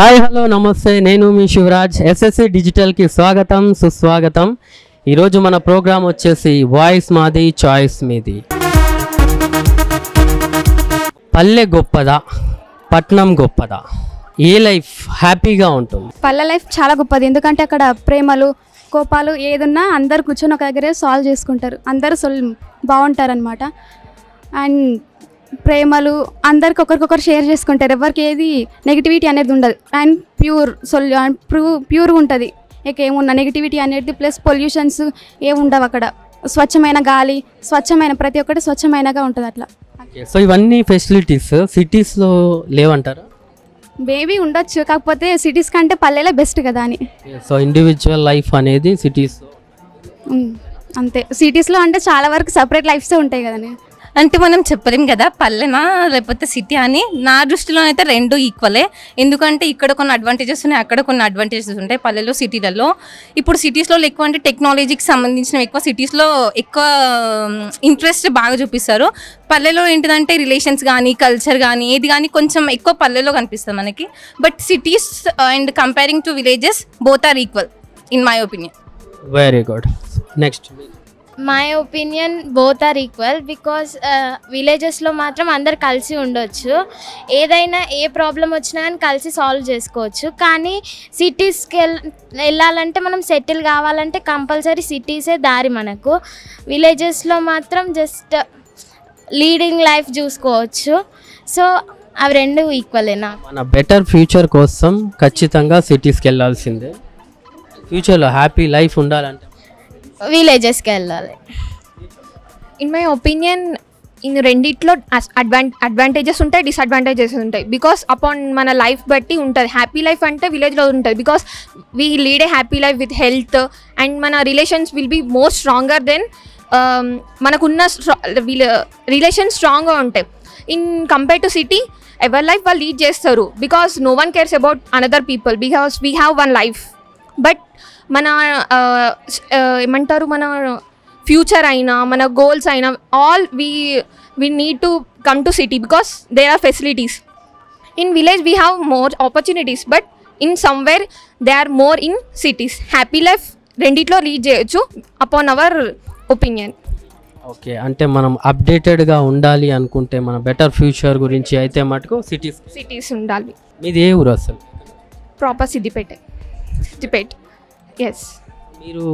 Hi hello నమస్తే. నేను మీ Shivraj. SSC డిజిటల్కి స్వాగతం సుస్వాగతం. ఈరోజు మన ప్రోగ్రాం వచ్చేసి వాయిస్ మాది చాయిస్ మీది. పల్లె గొప్పదా? పట్నం గొప్పదా? ఏ లైఫ్ హ్యాపీగా ఉంటుంది? పల్లె లైఫ్ చాలా గొప్పది. ఎందుకంటే అక్కడ ప్రేమలు కోపాలు ఏదున్నా అందరు కూర్చొని ఒక దగ్గరే సాల్వ్ చేసుకుంటారు. అందరూ సొల్ బాగుంటారు అనమాట అండ్ ప్రేమలు అందరికి ఒకరికొకరు షేర్ చేసుకుంటారు. ఎవరికి ఏది నెగిటివిటీ అనేది ఉండదు. అండ్ ప్యూర్ సొల్ ప్యూ ప్యూర్గా ఉంటుంది. ఇక ఏమున్నా నెగిటివిటీ అనేది ప్లస్ పొల్యూషన్స్ ఏమి ఉండవు అక్కడ. స్వచ్ఛమైన గాలి స్వచ్ఛమైన ప్రతి ఒక్కటి స్వచ్ఛమైనగా ఉంటుంది అట్లా. సో ఇవన్నీ ఫెసిలిటీస్ సిటీస్లో లేవంటారా? బేబీ ఉండొచ్చు. కాకపోతే సిటీస్ కంటే పల్లెలే బెస్ట్ కదా అని. సో ఇండివిజువల్ లైఫ్ అనేది సిటీస్ అంతే. సిటీస్లో అంటే చాలా వరకు సపరేట్ లైఫ్సే ఉంటాయి కదండి అంటే మనం చెప్పలేం కదా పల్లెనా లేకపోతే సిటీ అని? నా దృష్టిలో అయితే రెండు ఈక్వలే ఎందుకంటే ఇక్కడ కొన్ని అడ్వాంటేజెస్ ఉన్నాయి అక్కడ కొన్ని అడ్వాంటేజెస్ ఉంటాయి పల్లెలో సిటీలలో. ఇప్పుడు సిటీస్లో ఎక్కువ అంటే టెక్నాలజీకి సంబంధించిన ఎక్కువ సిటీస్లో ఎక్కువ ఇంట్రెస్ట్ బాగా చూపిస్తారు. పల్లెలో ఏంటిదంటే రిలేషన్స్ కానీ కల్చర్ కానీ ఏది కానీ కొంచెం ఎక్కువ పల్లెలో కనిపిస్తుంది మనకి. But cities and comparing to villages both are equal in my opinion very good next my opinion both are equal because విలేజెస్లో మాత్రం అందరు కలిసి ఉండొచ్చు. ఏదైనా ఏ ప్రాబ్లం వచ్చినా కానీ కలిసి సాల్వ్ చేసుకోవచ్చు. కానీ సిటీస్కి వెళ్ వెళ్ళాలంటే మనం సెటిల్ కావాలంటే కంపల్సరీ సిటీసే దారి మనకు. విలేజెస్లో మాత్రం జస్ట్ లీడింగ్ లైఫ్ చూసుకోవచ్చు. సో అవి రెండు ఈక్వలేనా మన బెటర్ ఫ్యూచర్ కోసం ఖచ్చితంగా సిటీస్కి వెళ్ళాల్సిందే. ఫ్యూచర్లో హ్యాపీ లైఫ్ ఉండాలంటే విలేజెస్కి వెళ్ళాలి. ఇన్ మై ఒపీనియన్ ఇన్ రెండిట్లో అడ్వాన్ అడ్వాంటేజెస్ ఉంటాయి డిసడ్వాంటేజెస్ ఉంటాయి. బికాస్ అపాన్ మన లైఫ్ బట్టి ఉంటుంది. హ్యాపీ లైఫ్ అంటే విలేజ్లో ఉంటుంది. Because we lead a happy life with health and మన relations will be more stronger then మనకున్న రిలేషన్స్ స్ట్రాంగ్గా ఉంటాయి. ఇన్ కంపేర్ టు సిటీ ఎవరి లైఫ్ వాళ్ళు లీడ్ చేస్తారు. Because no one cares about another people because we have one life but మన ఏమంటారు మన ఫ్యూచర్ అయినా మన గోల్స్ అయినా all we we need to come to city because there are facilities. In village we have more opportunities but in somewhere they are more in cities. Happy life రెండిట్లో lead చేయొచ్చు upon our opinion. Okay అంటే మనం అప్డేటెడ్గా ఉండాలి అనుకుంటే మన better future గురించి అయితే మటుకు సిటీస్ సిటీస్ ఉండాలి. మీది ఏ ఊరు అసలు? ప్రాపర్ సిద్దిపేట. సిద్దిపేట ఎస్ మీరు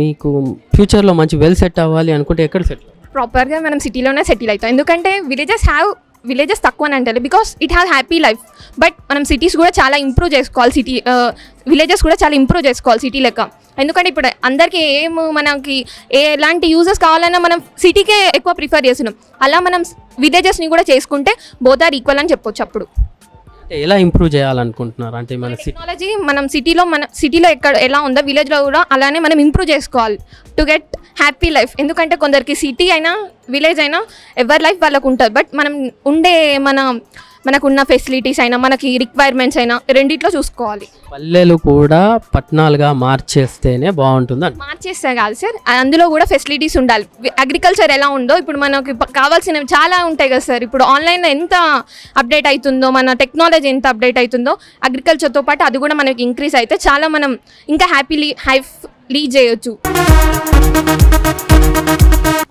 మీకు ఫ్యూచర్లో మంచి వెల్ సెట్ అవ్వాలి అనుకుంటే ఎక్కడ సెట్ ప్రాపర్గా మనం సిటీలోనే సెటిల్ అవుతాం. ఎందుకంటే విలేజెస్ హ్యావ్ విలేజెస్ తక్కువ అని అంటారు. Because it have happy life but మనం సిటీస్ కూడా చాలా ఇంప్రూవ్ చేసుకోవాలి. సిటీ విలేజెస్ కూడా చాలా ఇంప్రూవ్ చేసుకోవాలి సిటీ లెక్క. ఎందుకంటే ఇప్పుడు అందరికీ ఏం మనకి ఏ ఎలాంటి యూజెస్ కావాలన్నా మనం సిటీకే ఎక్కువ ప్రిఫర్ చేస్తున్నాం. అలా మనం విలేజెస్ని కూడా చేసుకుంటే బోత్ ఆర్ ఈక్వల్ అని చెప్పొచ్చు అప్పుడు. ఎలా ఇంప్రూవ్ చేయాలనుకుంటున్నారు? అంటే మన టెక్నాలజీ మనం సిటీలో మన సిటీలో ఎక్కడ ఎలా ఉందో విలేజ్లో కూడా అలానే మనం ఇంప్రూవ్ చేసుకోవాలి. టు గెట్ హ్యాపీ లైఫ్ ఎందుకంటే కొందరికి సిటీ అయినా విలేజ్ అయినా ఎవరి లైఫ్ వాళ్ళకు ఉంటుంది బట్ మనం ఉండే మన మనకున్న ఫెసిలిటీస్ అయినా మనకి రిక్వైర్మెంట్స్ అయినా రెండిట్లో చూసుకోవాలి. పల్లెలు కూడా పట్టణాలుగా మార్చేస్తేనే బాగుంటుంది మార్చేస్తే కాదు సార్ అందులో కూడా ఫెసిలిటీస్ ఉండాలి. అగ్రికల్చర్ ఎలా ఉందో ఇప్పుడు మనకి కావాల్సినవి చాలా ఉంటాయి కదా సార్. ఇప్పుడు ఆన్లైన్లో ఎంత అప్డేట్ అవుతుందో మన టెక్నాలజీ ఎంత అప్డేట్ అవుతుందో అగ్రికల్చర్తో పాటు అది కూడా మనకి ఇంక్రీజ్ అయితే చాలా మనం ఇంకా హ్యాపీలీ హైఫ్ లీడ్ చేయొచ్చు.